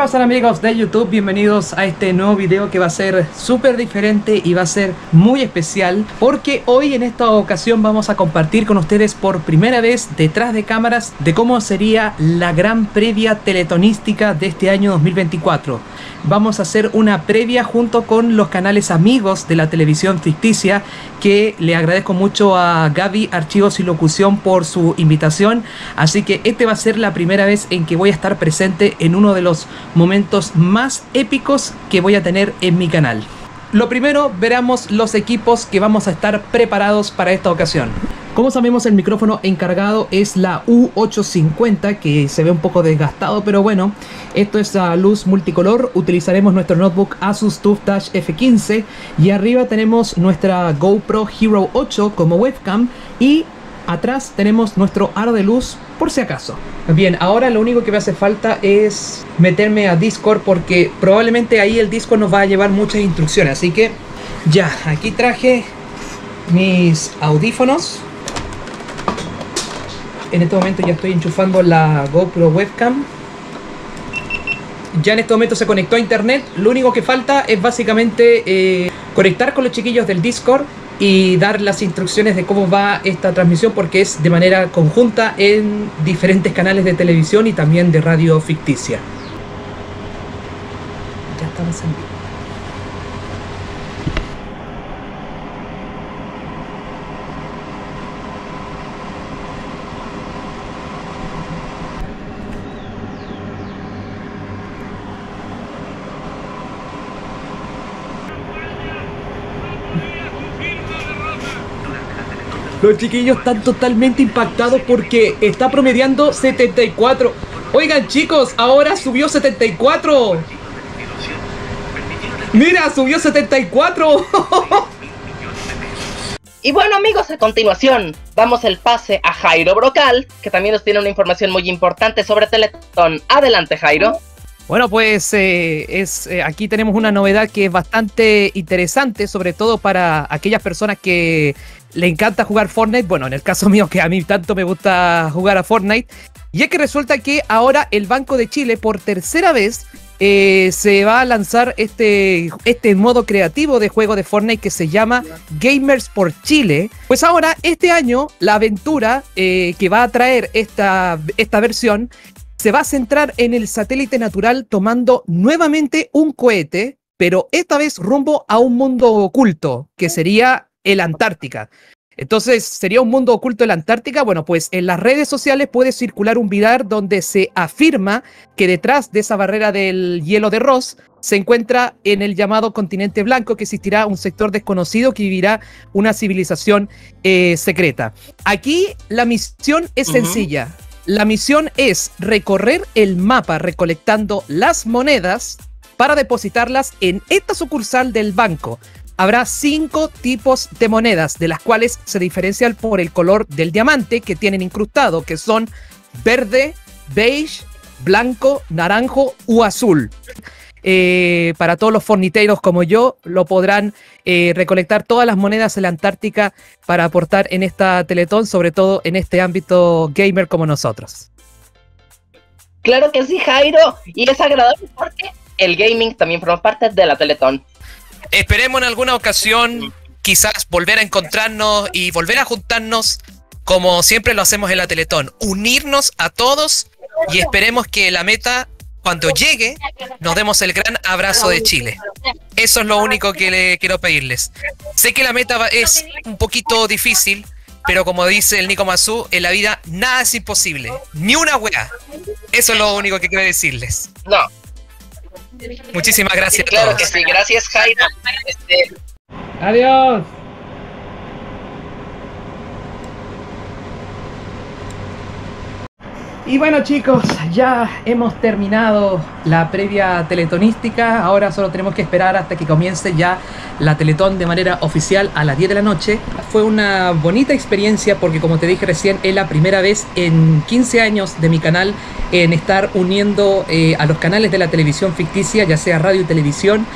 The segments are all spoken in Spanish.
pasa amigos de YouTube? Bienvenidos a este nuevo video que va a ser súper diferente y va a ser muy especial porque hoy en esta ocasión vamos a compartir con ustedes por primera vez detrás de cámaras de cómo sería la gran previa teletonística de este año 2024. Vamos a hacer una previa junto con los canales amigos de la televisión ficticia que le agradezco mucho a Gaby Archivos y Locución por su invitación. Así que este va a ser la primera vez en que voy a estar presente en uno de los momentos más épicos que voy a tener en mi canal. Lo primero, veremos los equipos que vamos a estar preparados para esta ocasión. Como sabemos el micrófono encargado es la U850 que se ve un poco desgastado pero bueno esto es a luz multicolor utilizaremos nuestro notebook Asus TUF Touch F15 y arriba tenemos nuestra GoPro Hero 8 como webcam y atrás tenemos nuestro aro de luz por si acaso. Bien, ahora lo único que me hace falta es meterme a Discord porque probablemente ahí el Discord nos va a llevar muchas instrucciones. Así que ya, aquí traje mis audífonos. En este momento ya estoy enchufando la GoPro webcam. Ya en este momento se conectó a internet. Lo único que falta es básicamente eh, conectar con los chiquillos del Discord y dar las instrucciones de cómo va esta transmisión porque es de manera conjunta en diferentes canales de televisión y también de radio ficticia. Ya estamos en vivo. Los chiquillos están totalmente impactados porque está promediando 74. Oigan chicos, ahora subió 74. Mira, subió 74. Y bueno amigos, a continuación damos el pase a Jairo Brocal, que también nos tiene una información muy importante sobre Teletón. Adelante Jairo. Bueno, pues eh, es, eh, aquí tenemos una novedad que es bastante interesante, sobre todo para aquellas personas que le encanta jugar Fortnite. Bueno, en el caso mío, que a mí tanto me gusta jugar a Fortnite. Y es que resulta que ahora el Banco de Chile, por tercera vez, eh, se va a lanzar este, este modo creativo de juego de Fortnite que se llama Gamers por Chile. Pues ahora, este año, la aventura eh, que va a traer esta, esta versión se va a centrar en el satélite natural tomando nuevamente un cohete, pero esta vez rumbo a un mundo oculto, que sería el Antártica. Entonces, ¿sería un mundo oculto en la Antártica? Bueno, pues en las redes sociales puede circular un video donde se afirma que detrás de esa barrera del hielo de Ross se encuentra en el llamado continente blanco que existirá un sector desconocido que vivirá una civilización eh, secreta. Aquí la misión es sencilla. La misión es recorrer el mapa recolectando las monedas para depositarlas en esta sucursal del banco habrá cinco tipos de monedas, de las cuales se diferencian por el color del diamante que tienen incrustado, que son verde, beige, blanco, naranjo u azul. Eh, para todos los forniteros como yo, lo podrán eh, recolectar todas las monedas en la Antártica para aportar en esta Teletón, sobre todo en este ámbito gamer como nosotros. Claro que sí, Jairo, y es agradable porque el gaming también forma parte de la Teletón. Esperemos en alguna ocasión quizás volver a encontrarnos y volver a juntarnos como siempre lo hacemos en la Teletón, unirnos a todos y esperemos que la meta cuando llegue nos demos el gran abrazo de Chile. Eso es lo único que le quiero pedirles. Sé que la meta es un poquito difícil, pero como dice el Nico Mazú, en la vida nada es imposible, ni una wea. Eso es lo único que quiero decirles. No, Muchísimas gracias. claro que sí, gracias Jairo. Este, Adiós. Y bueno chicos, ya hemos terminado la previa teletonística, ahora solo tenemos que esperar hasta que comience ya la Teletón de manera oficial a las 10 de la noche. Fue una bonita experiencia porque como te dije recién, es la primera vez en 15 años de mi canal en estar uniendo eh, a los canales de la televisión ficticia, ya sea radio y televisión,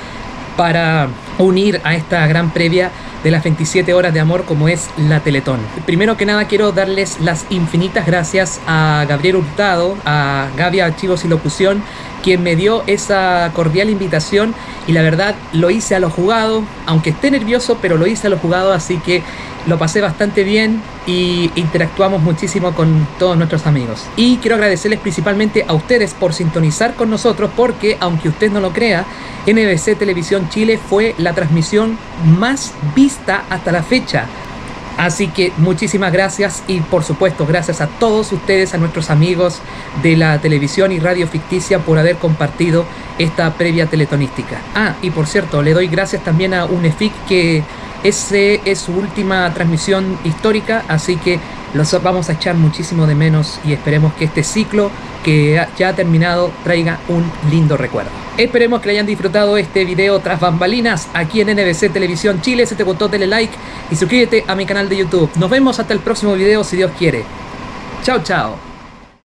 para unir a esta gran previa de las 27 horas de amor como es la Teletón. Primero que nada quiero darles las infinitas gracias a Gabriel Hurtado, a Gaby Archivos y Locución, quien me dio esa cordial invitación y la verdad lo hice a lo jugado, aunque esté nervioso, pero lo hice a lo jugado, así que lo pasé bastante bien y interactuamos muchísimo con todos nuestros amigos. Y quiero agradecerles principalmente a ustedes por sintonizar con nosotros porque, aunque usted no lo crea, NBC Televisión Chile fue la transmisión más vista hasta la fecha. Así que muchísimas gracias y por supuesto gracias a todos ustedes, a nuestros amigos de la televisión y radio ficticia por haber compartido esta previa teletonística. Ah, y por cierto, le doy gracias también a UNEFIC que ese es su última transmisión histórica, así que los vamos a echar muchísimo de menos y esperemos que este ciclo que ya ha terminado traiga un lindo recuerdo. Esperemos que hayan disfrutado este video tras bambalinas aquí en NBC Televisión Chile. Si te gustó, dale like y suscríbete a mi canal de YouTube. Nos vemos hasta el próximo video si Dios quiere. Chao, chao.